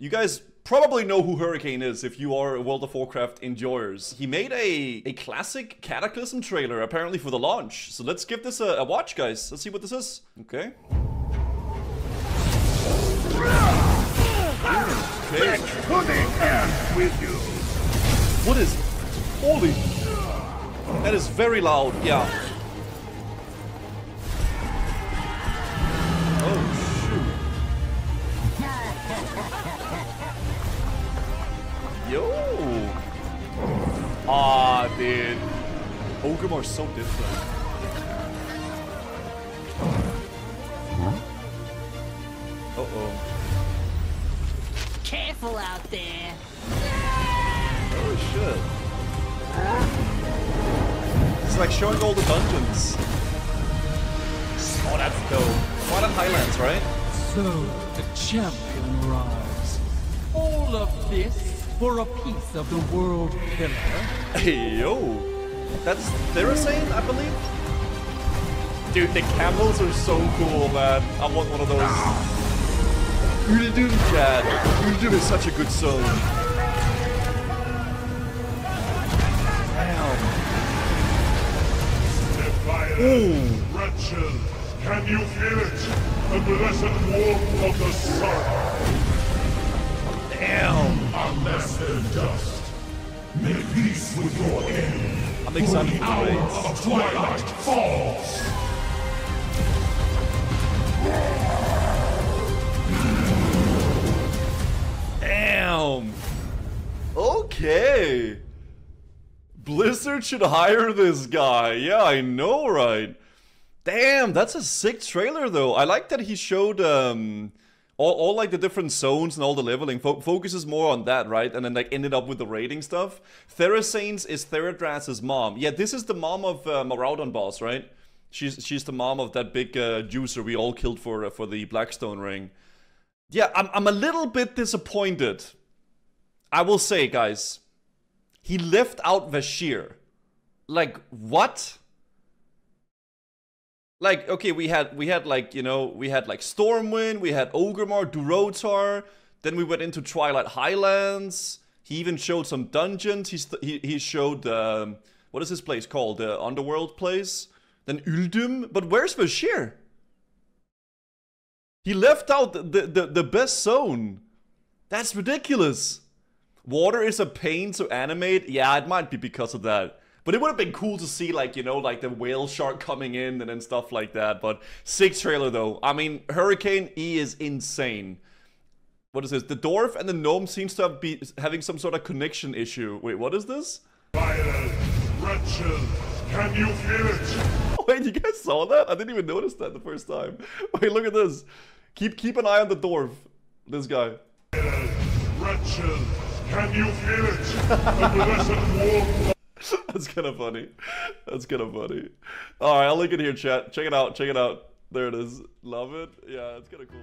You guys probably know who Hurricane is if you are World of Warcraft enjoyers. He made a, a classic Cataclysm trailer apparently for the launch. So let's give this a, a watch, guys. Let's see what this is. Okay. Okay. with you. What is... Holy... That is very loud, yeah. Ah, dude. Orgrimmar's so different. Uh-oh. Careful out there. Oh, shit. It's like showing all the dungeons. Oh, that's dope. Twilight Highlands, right? So, the champion arrives. All of this for a piece of the world pillar? Hey, yo. That's Therazane, I believe? Dude, the camels are so cool, man. I want one of those. Uldum, Chad. Uldum is such a good song. Damn. Defiant, wretched, can you feel it? The blessed warmth of the sun. Damn. Unless they're dust. Make peace with your end. I'm excited for the Hour raids. of twilight falls. Damn. Okay. Blizzard should hire this guy. Yeah, I know, right? Damn, that's a sick trailer though. I like that he showed um all, all like the different zones and all the leveling. Fo- focuses more on that, right? And then like ended up with the raiding stuff. Therazane's is Theradras's mom. Yeah, this is the mom of uh, Maraudon boss, right? She's she's the mom of that big uh, juicer we all killed for uh, for the Blackstone ring. Yeah, I'm I'm a little bit disappointed. I will say, guys, he left out Vashj'ir. Like what? Like okay, we had we had like you know we had like Stormwind, we had Orgrimmar, Durotar. Then we went into Twilight Highlands. He even showed some dungeons. He he he showed um, what is this place called? The Underworld place. Then Uldum. But where's Vashj'ir? He left out the, the, the best zone. That's ridiculous. Water is a pain to animate. Yeah, it might be because of that. But it would have been cool to see, like, you know, like the whale shark coming in and then stuff like that. But sick trailer, though. I mean, Hurricane E is insane. What is this? The dwarf and the gnome seems to have be having some sort of connection issue. Wait, what is this? Wretched, can you feel it? Wait, you guys saw that? I didn't even notice that the first time. Wait, look at this. Keep keep an eye on the dwarf. This guy. Wretched, can you feel it? The blessed warmth kind of funny. That's kind of funny. All right, I'll link it here, chat. Check it out. Check it out. There it is. Love it. Yeah, it's kind of cool.